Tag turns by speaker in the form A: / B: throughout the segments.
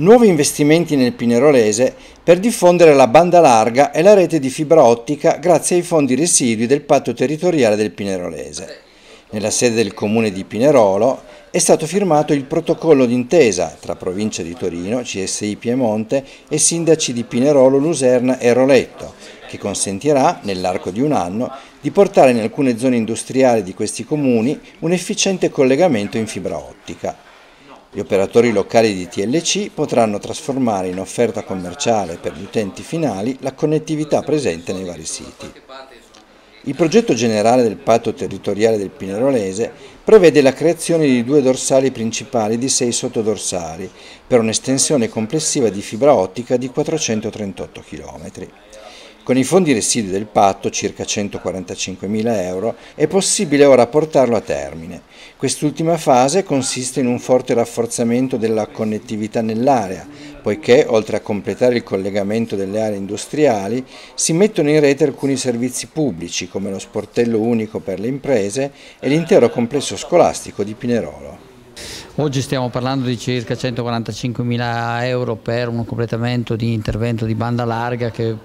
A: Nuovi investimenti nel Pinerolese per diffondere la banda larga e la rete di fibra ottica grazie ai fondi residui del patto territoriale del Pinerolese. Nella sede del comune di Pinerolo è stato firmato il protocollo d'intesa tra provincia di Torino, CSI Piemonte e sindaci di Pinerolo, Luserna e Roletto, che consentirà, nell'arco di un anno, di portare in alcune zone industriali di questi comuni un efficiente collegamento in fibra ottica. Gli operatori locali di TLC potranno trasformare in offerta commerciale per gli utenti finali la connettività presente nei vari siti. Il progetto generale del patto territoriale del Pinerolese prevede la creazione di due dorsali principali di sei sottodorsali per un'estensione complessiva di fibra ottica di 438 km. Con i fondi residui del patto, circa 145.000 euro, è possibile ora portarlo a termine. Quest'ultima fase consiste in un forte rafforzamento della connettività nell'area, poiché, oltre a completare il collegamento delle aree industriali, si mettono in rete alcuni servizi pubblici, come lo sportello unico per le imprese e l'intero complesso scolastico di Pinerolo.
B: Oggi stiamo parlando di circa 145 mila euro per un completamento di intervento di banda larga che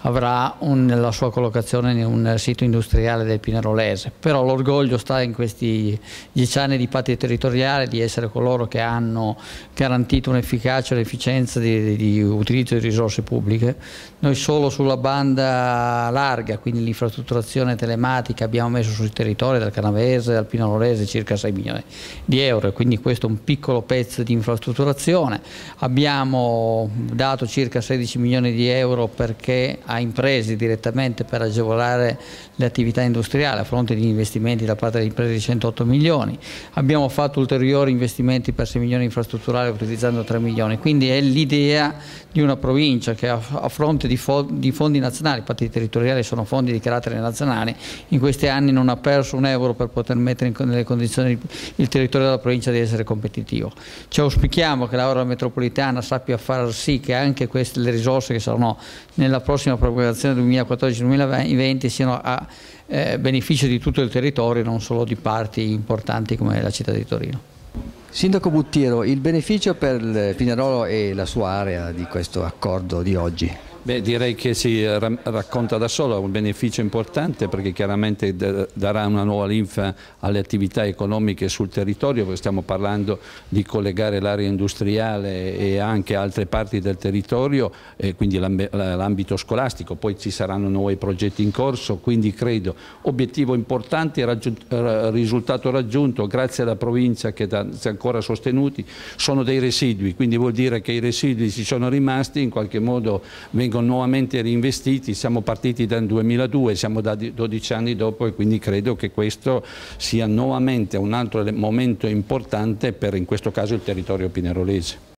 B: avrà un, la sua collocazione in un sito industriale del Pinerolese. Però l'orgoglio sta in questi dieci anni di patti territoriali di essere coloro che hanno garantito un'efficacia e un'efficienza di, di, di utilizzo di risorse pubbliche. Noi solo sulla banda larga, quindi l'infrastrutturazione telematica, abbiamo messo sul territorio del Canavese, del Pinerolese circa 6 milioni di euro, quindi questo è un piccolo pezzo di infrastrutturazione. Abbiamo dato circa 16 milioni di euro perché a imprese direttamente per agevolare le attività industriali a fronte di investimenti da parte delle imprese di 108 milioni. Abbiamo fatto ulteriori investimenti per 6 milioni infrastrutturali utilizzando 3 milioni, quindi è l'idea di una provincia che a, fronte di, fondi nazionali, i patti territoriali sono fondi di carattere nazionale, in questi anni non ha perso un euro per poter mettere nelle condizioni il territorio della provincia di essere competitivo. Ci auspichiamo che l'area metropolitana sappia far sì che anche queste le risorse che saranno nella prossima programmazione 2014-2020 siano a eh, beneficio di tutto il territorio, non solo di parti importanti come la città di Torino.
C: Sindaco Buttiero, il beneficio per Pinerolo e la sua area di questo accordo di oggi?
D: Beh, direi che si racconta da solo, un beneficio importante perché chiaramente darà una nuova linfa alle attività economiche sul territorio, stiamo parlando di collegare l'area industriale e anche altre parti del territorio, e quindi l'ambito scolastico, poi ci saranno nuovi progetti in corso, quindi credo obiettivo importante, risultato raggiunto grazie alla provincia che si è ancora sostenuti, sono dei residui, quindi vuol dire che i residui ci sono rimasti, in qualche modo vengono vengono nuovamente reinvestiti, siamo partiti dal 2002, siamo da 12 anni dopo e quindi credo che questo sia nuovamente un altro momento importante per in questo caso il territorio pinerolese.